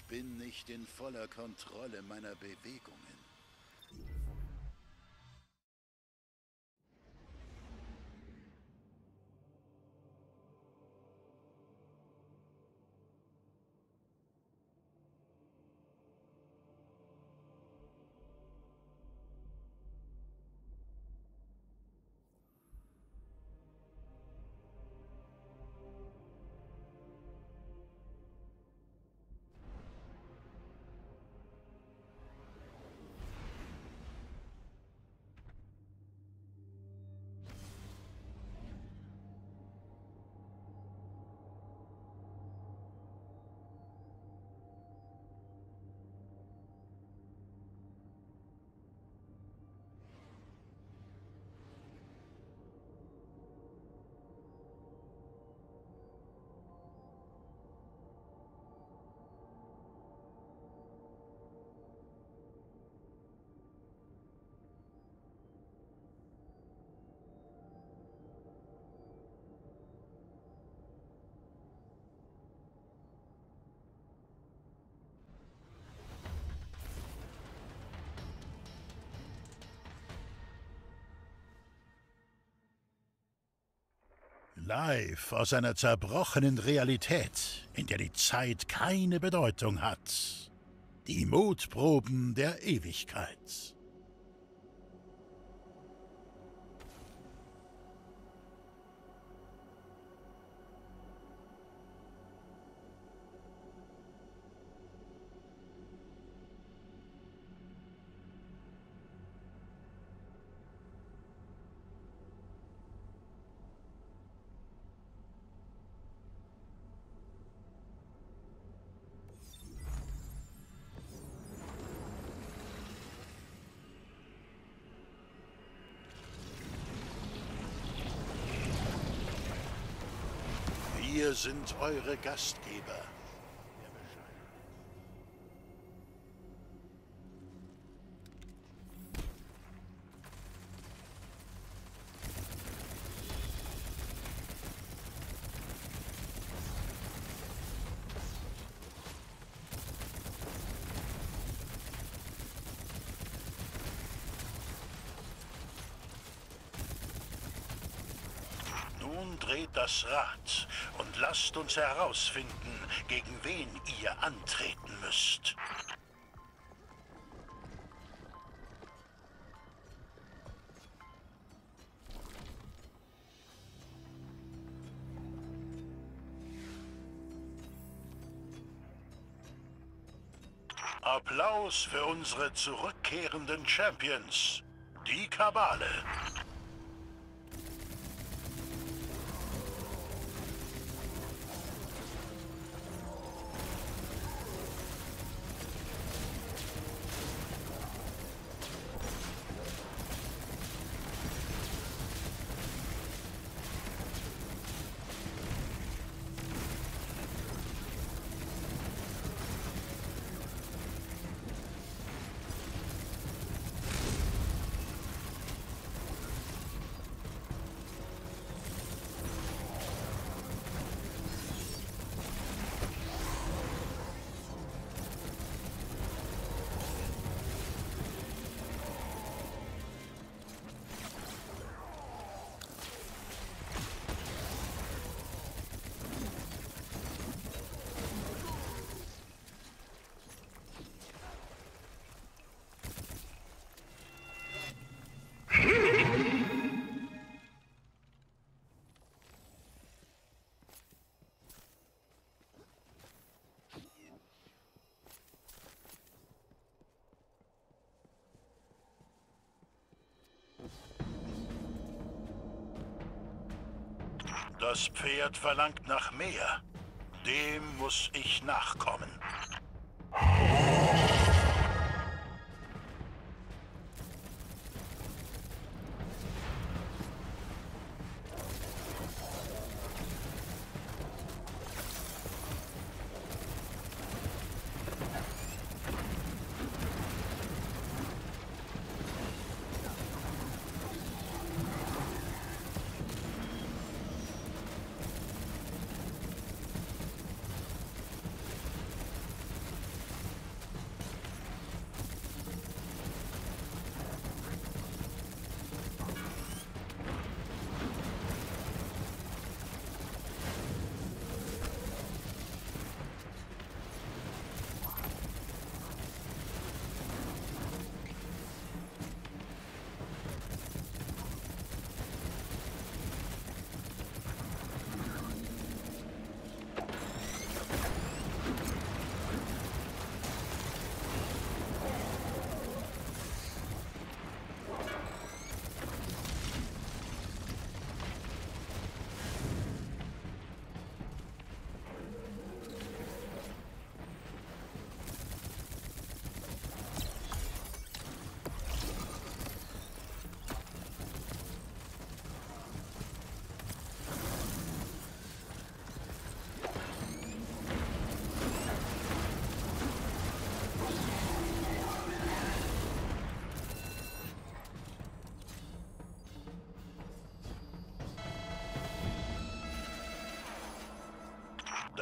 Ich bin nicht in voller Kontrolle meiner Bewegungen. Live aus einer zerbrochenen Realität, in der die Zeit keine Bedeutung hat. Die Mutproben der Ewigkeit. Wir sind eure Gastgeber. Nun dreht das Rad und lasst uns herausfinden, gegen wen ihr antreten müsst. Applaus für unsere zurückkehrenden Champions, die Kabale. Das Pferd verlangt nach mehr. Dem muss ich nachkommen.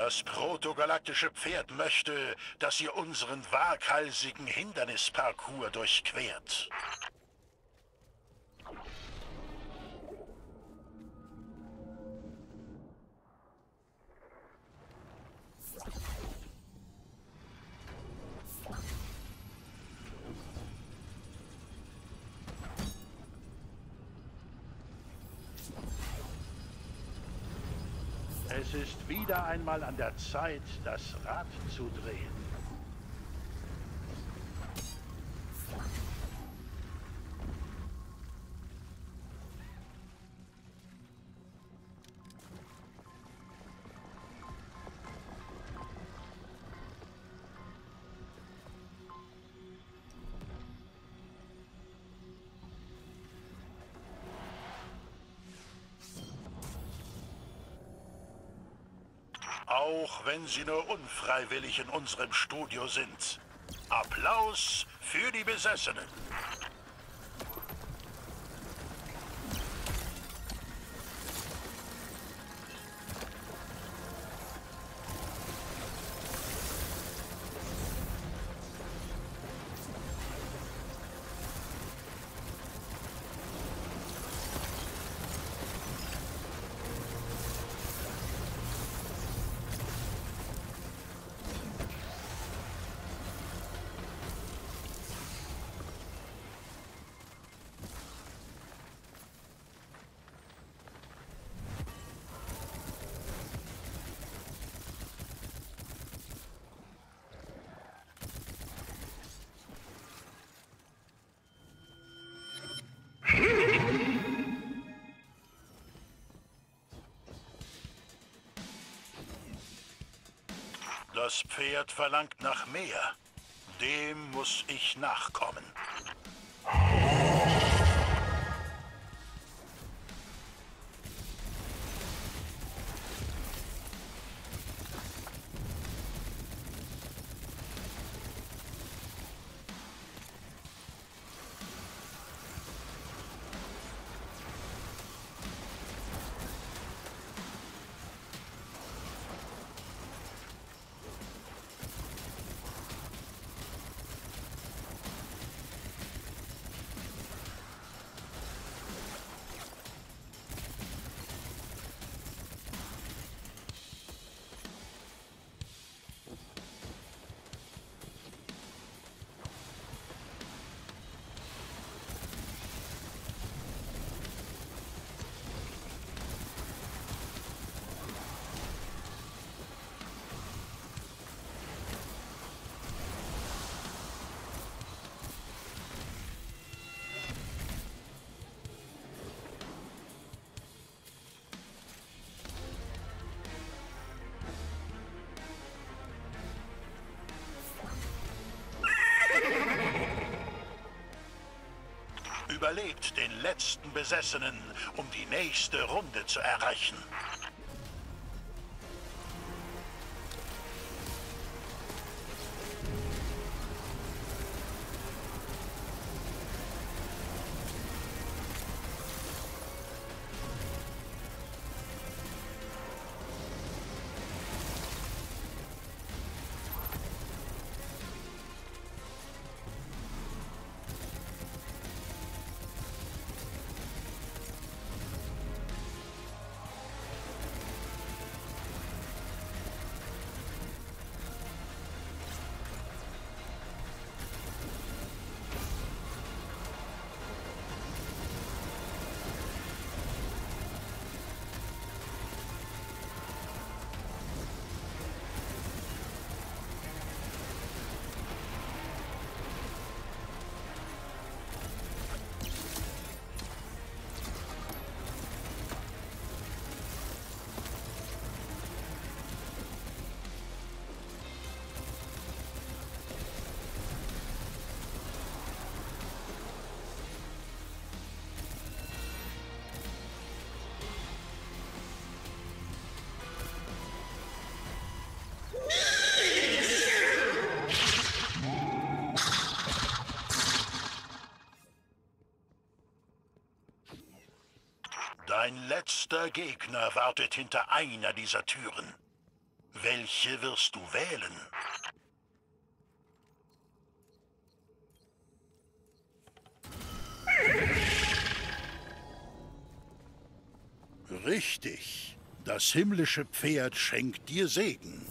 Das protogalaktische Pferd möchte, dass ihr unseren waghalsigen Hindernisparcours durchquert. Es ist wieder einmal an der Zeit, das Rad zu drehen. Auch wenn Sie nur unfreiwillig in unserem Studio sind. Applaus für die Besessenen. Das Pferd verlangt nach mehr. Dem muss ich nachkommen. Überlebt den letzten Besessenen, um die nächste Runde zu erreichen. Letzter Gegner wartet hinter einer dieser Türen. Welche wirst du wählen? Richtig. Das himmlische Pferd schenkt dir Segen.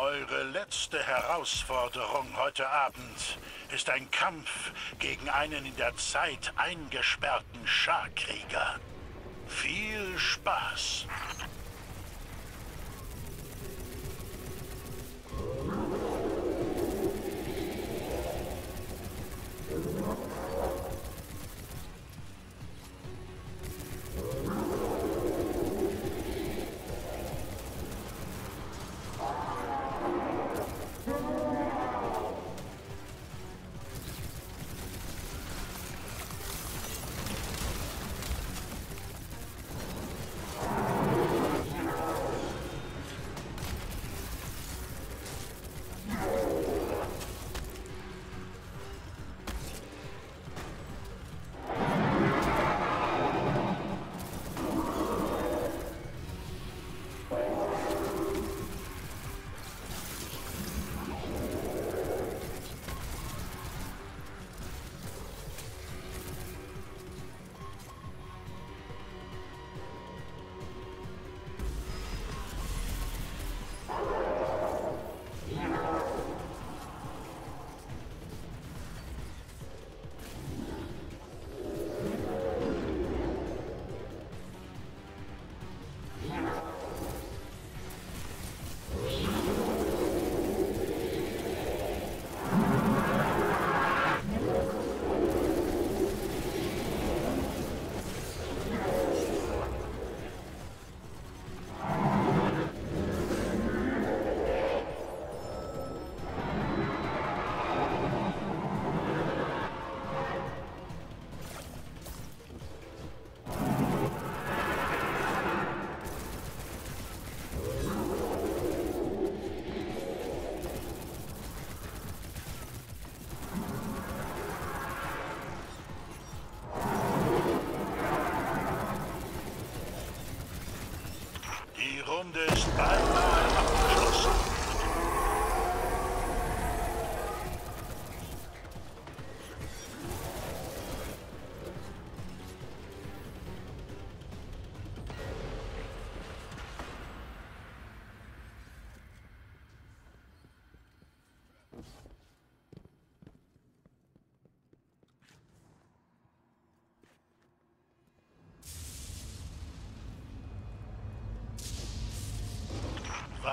Eure letzte Herausforderung heute Abend ist ein Kampf gegen einen in der Zeit eingesperrten Scharkrieger. Viel Spaß!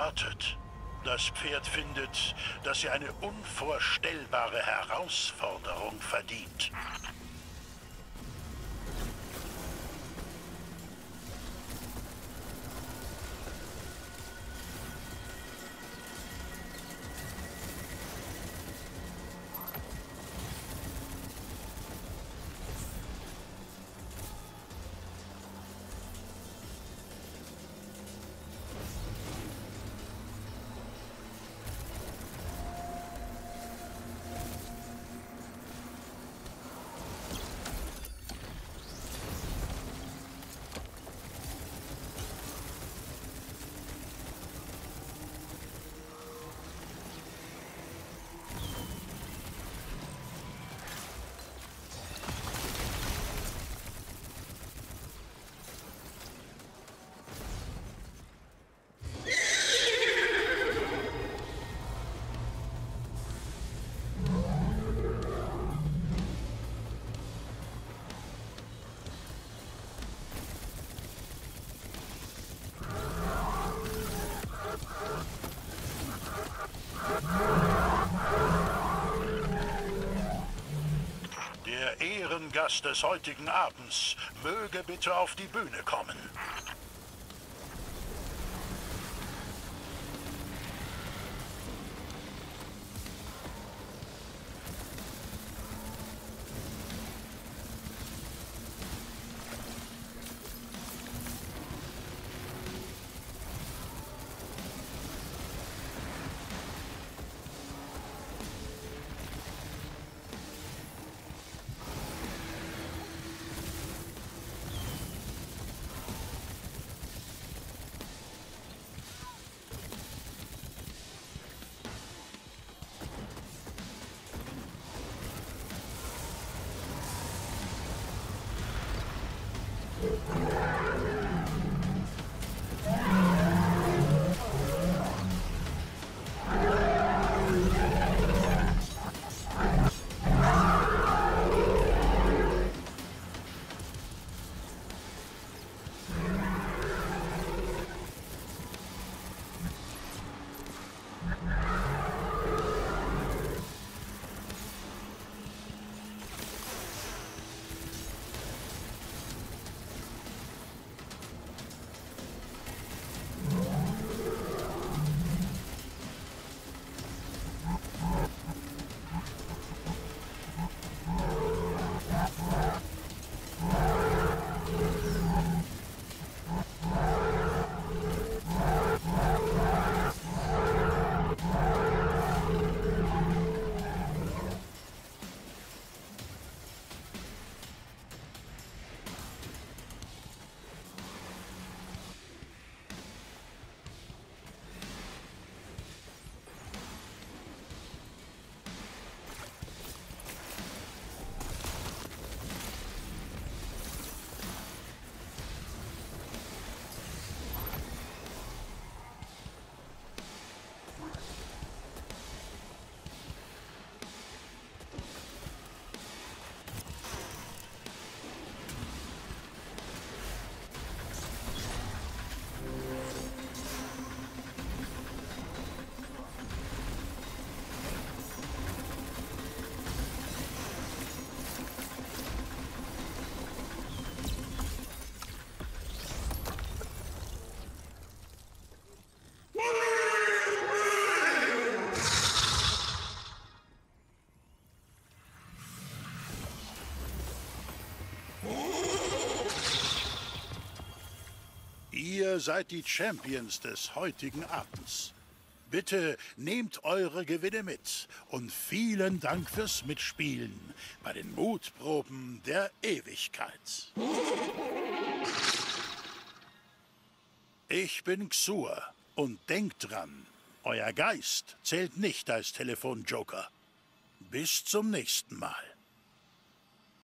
Wartet. Das Pferd findet, dass sie eine unvorstellbare Herausforderung verdient. Ehrengast des heutigen Abends möge bitte auf die Bühne kommen. Seid die Champions des heutigen Abends. Bitte nehmt eure Gewinne mit und vielen Dank fürs Mitspielen bei den Mutproben der Ewigkeit. Ich bin Xur und denkt dran, euer Geist zählt nicht als Telefonjoker. Bis zum nächsten Mal.